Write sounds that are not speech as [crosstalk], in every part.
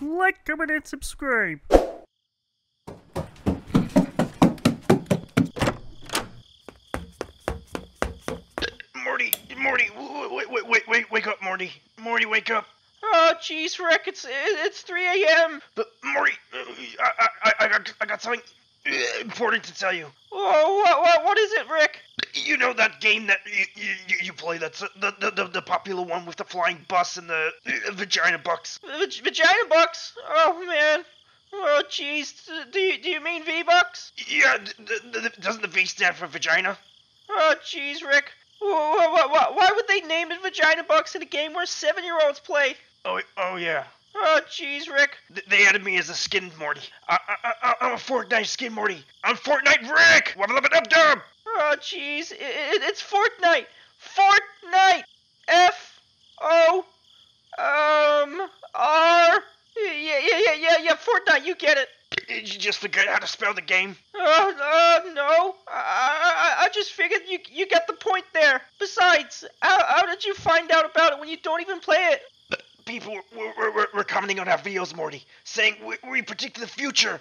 like, comment, and subscribe. Morty, Morty, wait, wait, wait, wait, wake up, Morty. Morty, wake up. Oh, jeez, Rick, it's it's 3 a.m. But Morty, uh, I, I, I, got, I got something uh, important to tell you. Oh, what, what, what is it, Rick? You know that game that you, you, you play? That's the, the, the, the popular one with the flying bus and the uh, vagina bucks. Vag- vagina bucks? Oh, man. Oh, jeez. Do you, do you mean V-Bucks? Yeah, d- doesn't the V stand for vagina? Oh, jeez, Rick. Why, would they name it Vagina Bucks in a game where seven-year-olds play? Oh, oh yeah. Oh, jeez, Rick. Th- They added me as a skin Morty. I, I, I, I'm a Fortnite skin Morty. I'm Fortnite Rick. Wubba dub dub. Oh, jeez. It, it, it's Fortnite. Fortnite. F O um R. Yeah, yeah, yeah, yeah, yeah. Fortnite. You get it. Did you just forget how to spell the game? Oh, uh, no. I, I, I just figured you, you get the point there. Besides, how, how did you find out about it when you don't even play it? People were, were, were, commenting on our videos, Morty, saying we, we predict the future,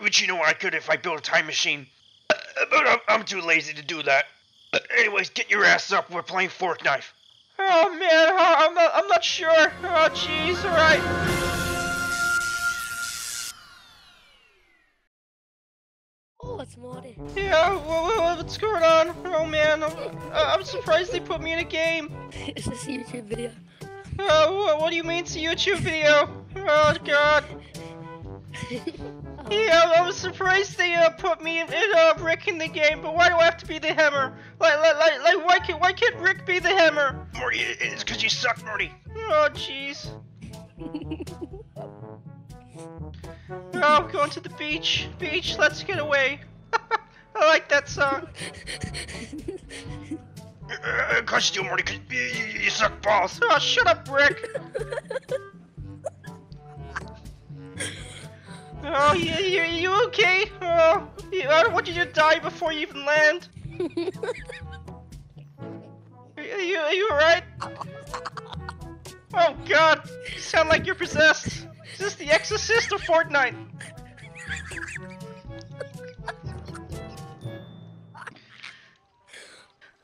which you know I could if I built a time machine. Uh, but I'm, I'm too lazy to do that. Uh, anyways, get your ass up. We're playing Fork Knife. Oh, man, I- I'm not, I'm not sure. Oh, jeez, alright. Oh, it's Morty. Yeah, wha- wha- what's going on? Oh, man, I'm, I'm surprised they put me in a game. [laughs] Is this a YouTube video? Oh, wha- what do you mean it's a YouTube video? Oh, God. [laughs] Yeah, I was surprised they uh, put me in, in uh, Rick in the game, but why do I have to be the Hammer? Like, like, like, like why can't, why can't Rick be the Hammer? Morty, it- it's because you suck, Morty. Oh, jeez. Oh, going to the beach. Beach, let's get away. [laughs] I like that song. Uh, of course you do, Morty, 'cause you, you, you suck balls. Oh, shut up, Rick. [laughs] Oh, you, you, you okay? Oh, you, I don't want you to die before you even land. [laughs] Are you, are you alright? Oh god, you sound like you're possessed. Is this the Exorcist or Fortnite?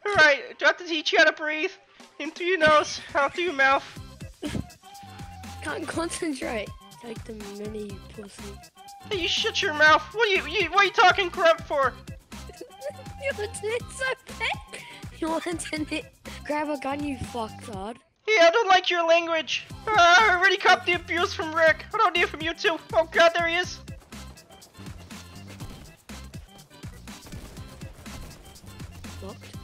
Alright, do I have to teach you how to breathe? In through your nose, out through your mouth. Can't concentrate. Take the mini pussy. Hey, you shut your mouth. What are you, you what are you talking crap for? Your internet's so bad. Your internet. Grab a gun, you fucktard. Yeah, I don't like your language. Uh, I already copped the abuse from Rick. I don't need it from you too. Oh god, there he is. Locked.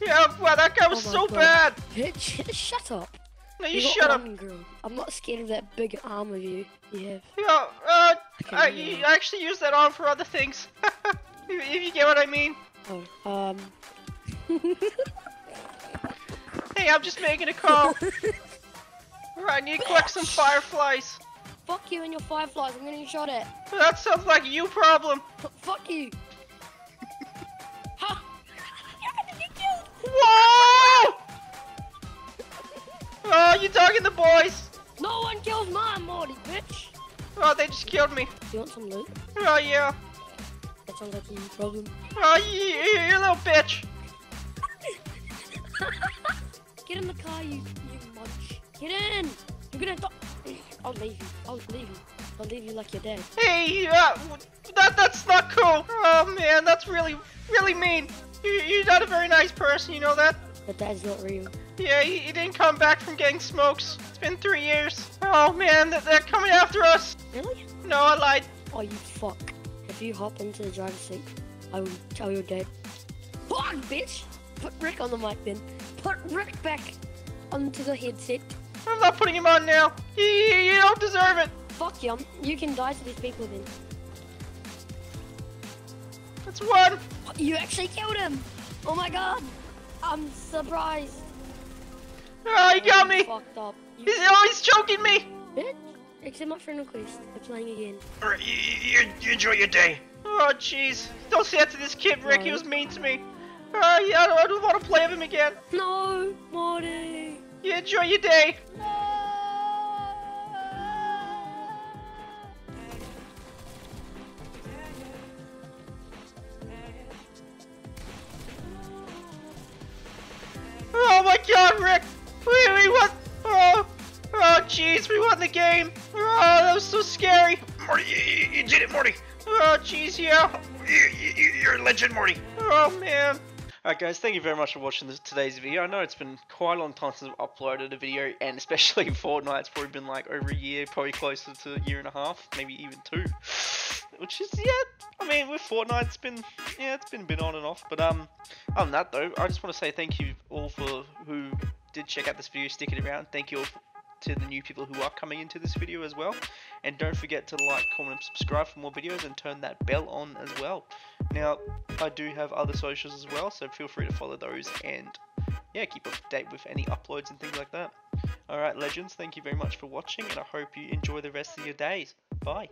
Yeah, wow, that guy was Oh so God. bad. Bitch, [laughs] shut up. No, you, got shut up. Girl. I'm not scared of that big arm of you. You have. Yeah, uh, I, you. Actually use that arm for other things. [laughs] if, if you get what I mean. Oh, um. [laughs] Hey, I'm just making a call. [laughs] Alright, I need to collect some fireflies. Fuck you and your fireflies. I'm getting shot at. That sounds like you problem. F- fuck you. You dogging the boys. No one kills my Morty, bitch. Oh, they just killed me. Do you want some loot? Oh, yeah. That sounds like a problem. Oh, you, you, little bitch. [laughs] Get in the car, you you munch. Get in. You're gonna die. [clears throat] I'll leave you. I'll leave you. I'll leave you like you're dead. Hey, uh, that that's not cool. Oh man, that's really really mean. You, you're not a very nice person, you know that? But dad's not real. Yeah, he, he didn't come back from getting smokes. It's been three years. Oh man, they're, they're coming after us. Really? No, I lied. Oh, you fuck. If you hop into the driver's seat, I will tell you're dead. Fuck, bitch! Put Rick on the mic then. Put Rick back onto the headset. I'm not putting him on now. You, you, you don't deserve it. Fuck you. You can die to these people then. That's one. You actually killed him! Oh my god! I'm surprised. Oh, he got me. Fucked up. You He's choking me. bitch! Accept my friend request. We're playing again. Alright, you, you, you enjoy your day. Oh, jeez. Don't say that to this kid, Rick. He was mean to me. Uh, yeah, I don't, I don't want to play with him again. No, Morty! You, enjoy your day. Oh my god, Rick! We, we won! Oh, oh jeez, we won the game! Oh, that was so scary! Morty, you, you, you did it, Morty. Oh jeez, yeah! You, you, you're a legend, Morty. Oh man! Alright guys, thank you very much for watching this, today's video. I know it's been quite a long time since I've uploaded a video, and especially [laughs] in Fortnite, it's probably been like over a year, probably closer to a year and a half, maybe even two. Which is, yeah, I mean, with Fortnite, it's been, yeah, it's been a bit on and off. But um, other than that though, I just want to say thank you all for who did check out this video, stick it around. Thank you all to the new people who are coming into this video as well. And don't forget to like, comment, and subscribe for more videos and turn that bell on as well. Now, I do have other socials as well, so feel free to follow those and yeah, keep up to date with any uploads and things like that. Alright, legends, thank you very much for watching, and I hope you enjoy the rest of your days. Bye.